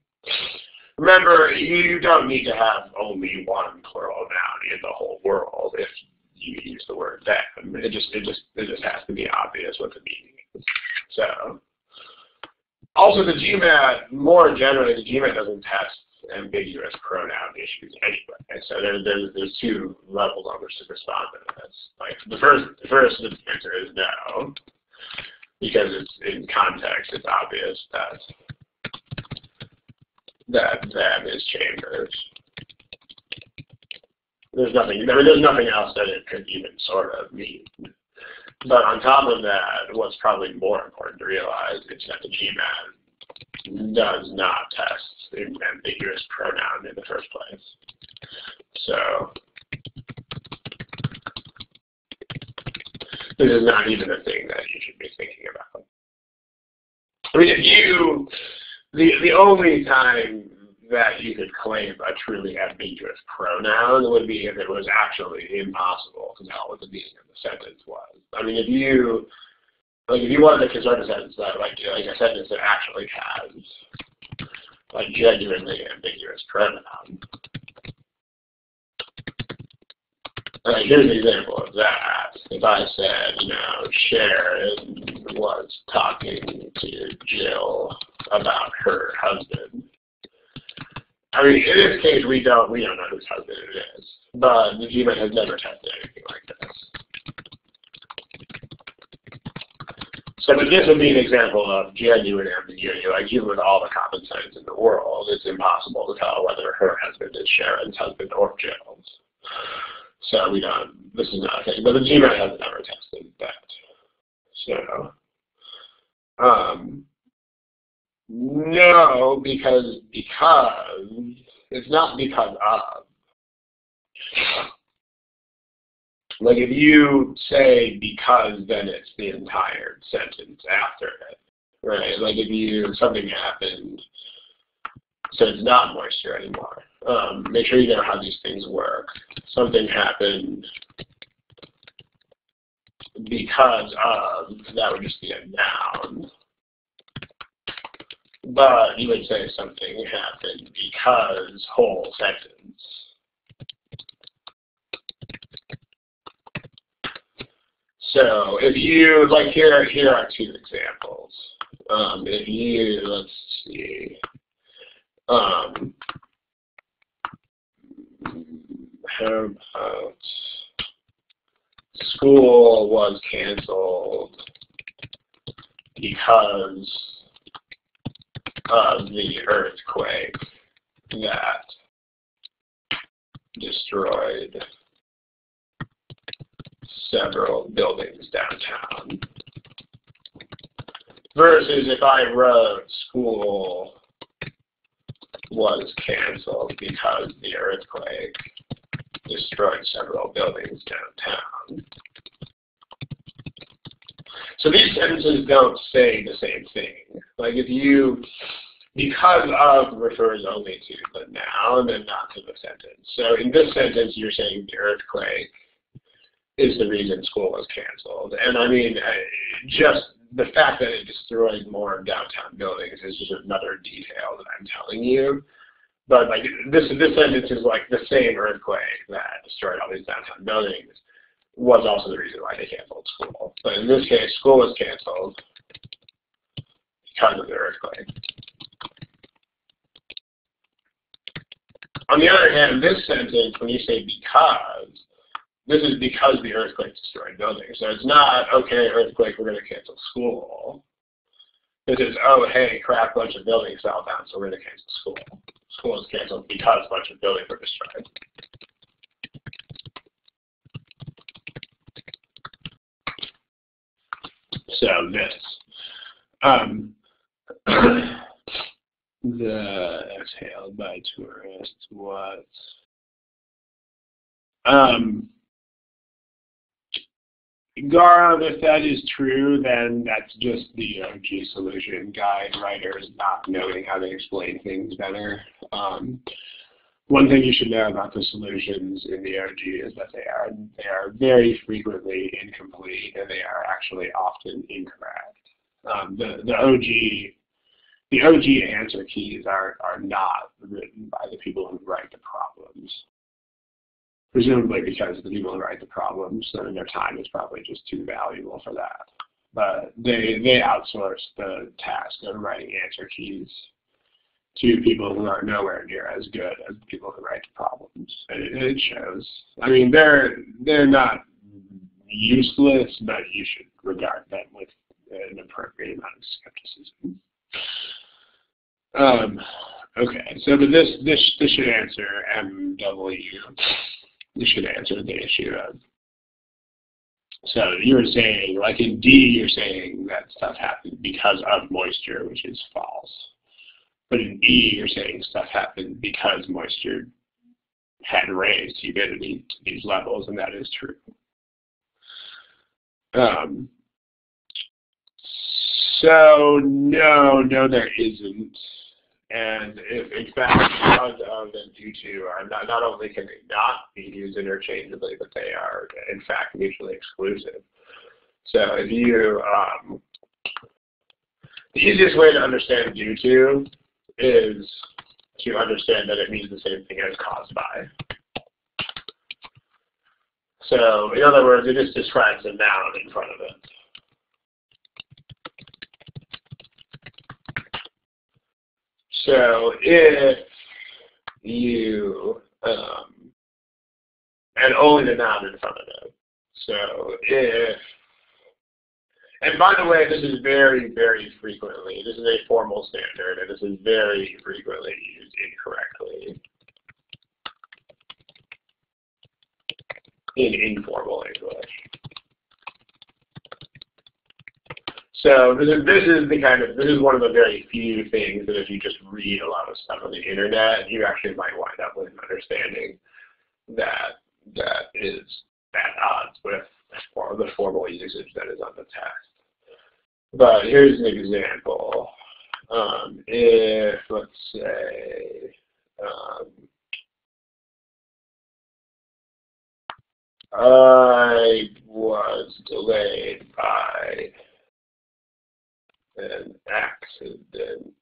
A: Remember, you don't need to have only one plural noun in the whole world if you use the word them. It just it just it just has to be obvious what the meaning is. So also the GMAT, more generally, the GMAT doesn't test ambiguous pronoun issues anyway. So there, there's there's two levels on which to respond to this. Like the first the first answer is no, because it's in context, it's obvious that that that is chambers. There's nothing. I mean, there's nothing else that it could even sort of mean. But on top of that, what's probably more important to realize is that the GMAT does not test an ambiguous pronoun in the first place. So this is not even a thing that you should be thinking about. I mean, if you the the only time that you could claim a truly ambiguous pronoun would be if it was actually impossible to tell what the meaning of the sentence was. I mean, if you like if you wanted to construct a sentence that like like a sentence that actually has like genuinely ambiguous pronoun. Like, here's an example of that. If I said, you know, Sharon was talking to Jill about her husband. I mean, in this case, we don't we don't know whose husband it is, but the GMAT has never tested anything like this. So this would be an example of genuine ambiguity. Like even with all the common sense in the world, it's impossible to tell whether her husband is Sharon's husband or Jill's. So we don't. This is not a thing, but the GMAT has never tested that. So, um, no, because because it's not because of. Like if you say because, then it's the entire sentence after it, right? Like if you something happened, so it's not moisture anymore. um, make sure you know how these things work. Something happened because of, that would just be a noun. But you would say something happened because whole sentence. So if you, like here, here are two examples. Um, if you, let's see, um, how about school was canceled because of the earthquake that destroyed several buildings downtown. Versus if I wrote school was canceled because the earthquake destroyed several buildings downtown. So these sentences don't say the same thing. Like if you, because of refers only to the noun and not to the sentence. So in this sentence, you're saying the earthquake is the reason school was canceled. And I mean, uh, just the fact that it destroyed more downtown buildings is just another detail that I'm telling you. But like this, this sentence is like the same earthquake that destroyed all these downtown buildings was also the reason why they canceled school. But in this case, school was canceled because of the earthquake. On the other hand, this sentence, when you say because, this is because the earthquake destroyed buildings. So it's not, okay, earthquake, we're going to cancel school. This is, oh, hey, crap, bunch of buildings fell down, so we're going to cancel school. School is canceled because a bunch of buildings were destroyed. So this. Um, the exhaled by tourists was um, Gaurav, if that is true, then that's just the OG solution guide writers not knowing how to explain things better. Um, one thing you should know about the solutions in the OG is that they are they are very frequently incomplete and they are actually often incorrect. Um, the the OG the OG answer keys are are not written by the people who write the problems presumably because the people who write the problems and their time is probably just too valuable for that. But they they outsource the task of writing answer keys to people who are nowhere near as good as the people who write the problems. It, it shows. I mean, they're they're not useless, but you should regard them with an appropriate amount of skepticism. Um, okay, so but this this this should answer MW This should answer the issue of. So you're saying, like in D, you're saying that stuff happened because of moisture, which is false. But in B, you're saying stuff happened because moisture had raised humidity to these levels, and that is true. Um, so no, no, there isn't. And if, in fact, because of and due to, not, not only can they not be used interchangeably, but they are, in fact, mutually exclusive. So if you, um, the easiest way to understand due to is to understand that it means the same thing as caused by. So in other words, it just describes a noun in front of it. So if you, um, and only the noun in front of it. So if, and by the way, this is very, very frequently, this is a formal standard, and this is very frequently used incorrectly in informal English. So this is, this is the kind of, this is one of the very few things that if you just read a lot of stuff on the internet, you actually might wind up with an understanding that that is at odds with for the formal usage that is on the test. But here's an example. Um, if, let's say, um, I was delayed by an accident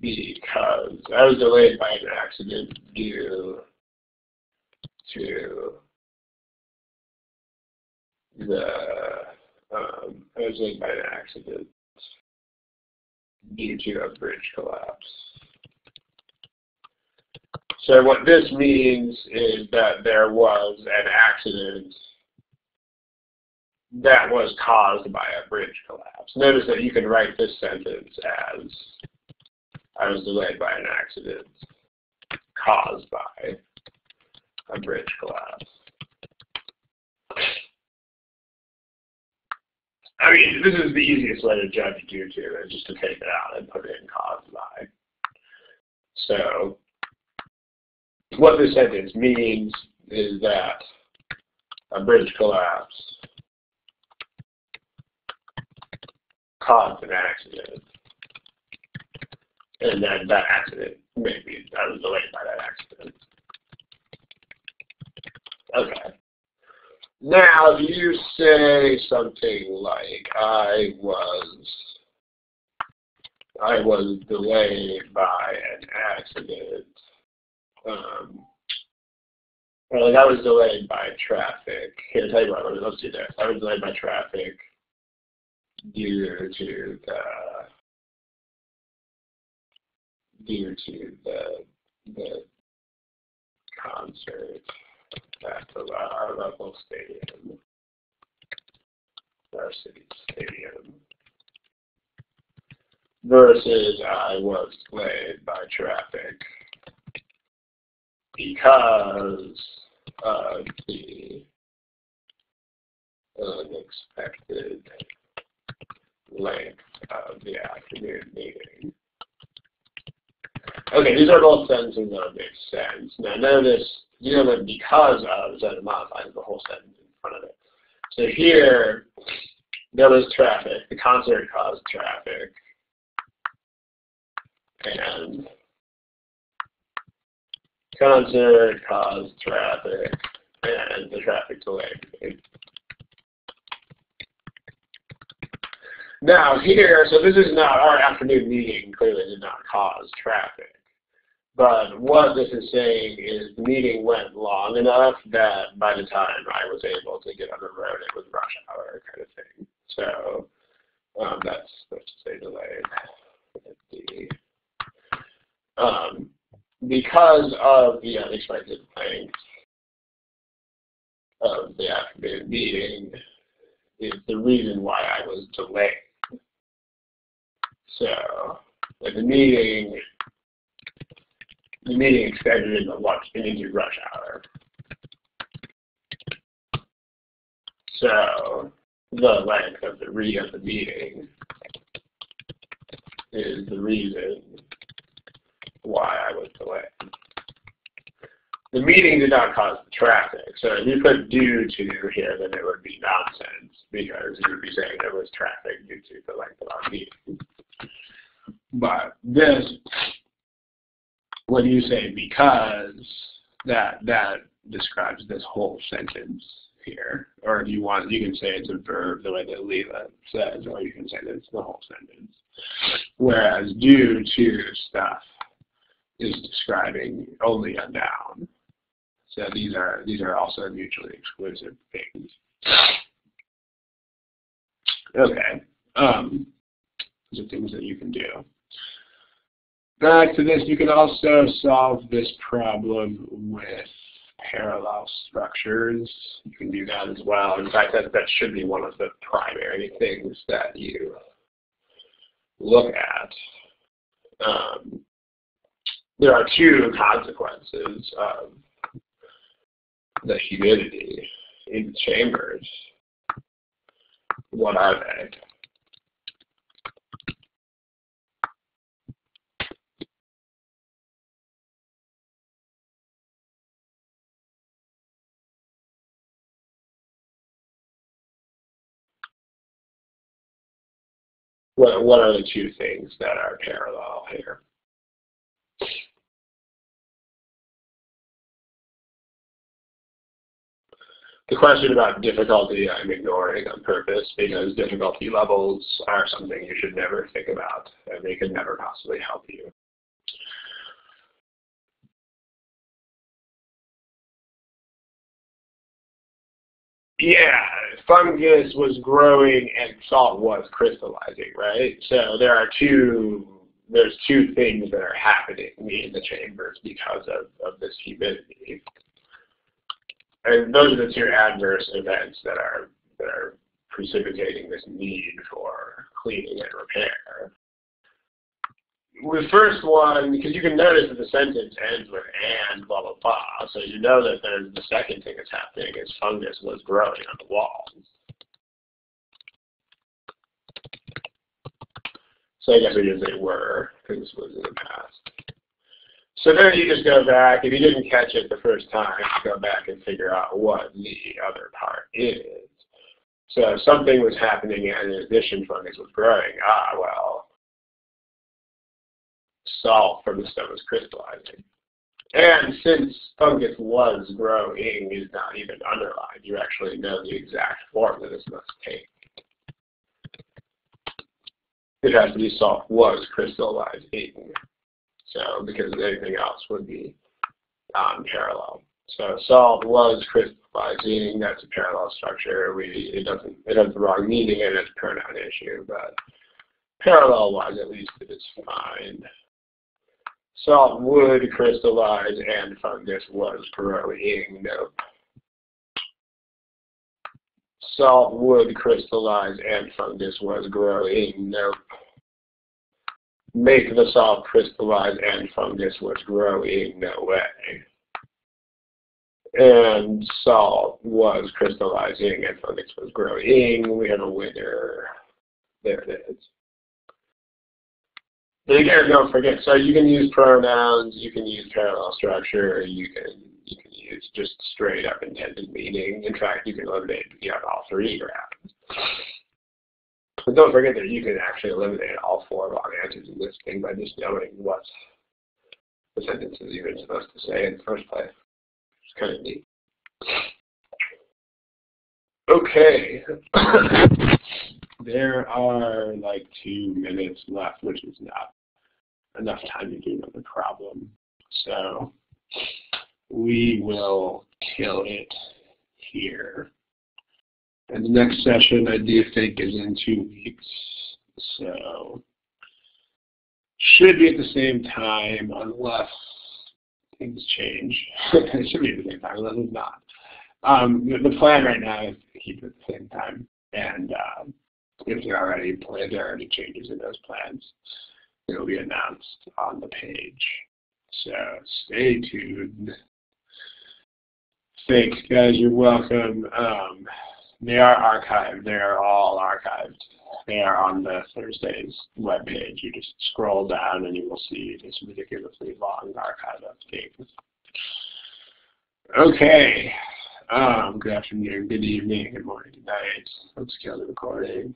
A: because I was delayed by an accident due to the um, I was delayed by an accident due to a bridge collapse. So what this means is that there was an accident that was caused by a bridge collapse. Notice that you can write this sentence as I was delayed by an accident caused by a bridge collapse. I mean, this is the easiest way to judge due to, is just to take it out and put it in cause by. So what this sentence means is that a bridge collapse caused an accident. And then that accident, maybe I was delayed by that accident. Okay. Now, you say something like, I was, I was delayed by an accident, um, or like I was delayed by traffic. Here, tell you what, let's do this. I was delayed by traffic due to the due to the the concert at the, our local stadium, varsity stadium, versus I was delayed by traffic because of the unexpected length of the afternoon meeting. Okay, these are both sentences that make sense. Now notice, you know that because of is that modifies the whole sentence in front of it. So here, there was traffic. The concert caused traffic. And concert caused traffic and the traffic delay. Now here, so this is not our afternoon meeting clearly did not cause traffic. But what this is saying is the meeting went long enough that by the time I was able to get on the road, it was rush hour kind of thing. So um, that's let's say delayed. Um, because of the unexpected length of the afternoon meeting is the reason why I was delayed. So, the meeting, the meeting extended into lunch into rush hour. So, the length of the re of the meeting is the reason why I was delayed. The meeting did not cause the traffic, so if you put due to here, then it would be nonsense, because you would be saying there was traffic due to the length of our meeting. But this, when you say because, that that describes this whole sentence here. Or if you want, you can say it's a verb the way that Leela says, or you can say that it's the whole sentence. Whereas due to stuff is describing only a noun. So these are these are also mutually exclusive things. Okay. Um, these are things that you can do. Back to this, you can also solve this problem with parallel structures. You can do that as well. In fact, that, that should be one of the primary things that you look at. Um, there are two consequences of the humidity in the chambers. What are they? What, what are the two things that are parallel here? The question about difficulty I'm ignoring on purpose because difficulty levels are something you should never think about and they can never possibly help you. Yeah, fungus was growing and salt was crystallizing, right? So there are two there's two things that are happening in the chambers because of, of this humidity. And those are the two adverse events that are that are precipitating this need for cleaning and repair. The first one, because you can notice that the sentence ends with and blah blah blah, so you know that there's the second thing that's happening is fungus was growing on the walls. So I guess it is they were, because this was in the past. So then you just go back, if you didn't catch it the first time, go back and figure out what the other part is. So something was happening and in addition fungus was growing. Ah, well, salt from the stone was crystallizing. And since fungus was growing is not even underlined, you actually know the exact form that this must take. It has to be salt was crystallizing. So because anything else would be um, parallel. So salt was crystallizing. That's a parallel structure. We it doesn't it has the wrong meaning and it's a pronoun issue, but parallel wise at least it is fine. Salt would crystallize and fungus was growing. Nope. Salt would crystallize and fungus was growing. Nope make the salt crystallize and fungus was growing no way. And salt was crystallizing and fungus was growing. We have a winner. There it is. Again, don't forget, so you can use pronouns, you can use parallel structure, you can you can use just straight up intended meaning. In fact, you can eliminate you know, all three graphs. But don't forget that you can actually eliminate all four wrong answers in this thing by just knowing what the sentence is even supposed to say in the first place. It's kind of neat. Okay. there are like two minutes left, which is not enough time to do another problem. So we will kill it here. And the next session I do think is in two weeks. So should be at the same time unless things change. it should be at the same time unless it's not. Um, the, plan right now is to keep it at the same time. And um, if there are any plans, there are any changes in those plans, it will be announced on the page. So stay tuned. Thanks, guys. You're welcome. Um, they are archived. They are all archived. They are on the Thursday's webpage. You just scroll down and you will see this ridiculously long archive of things. Okay. Um, good afternoon, good evening, good morning, good night. Let's kill the recording.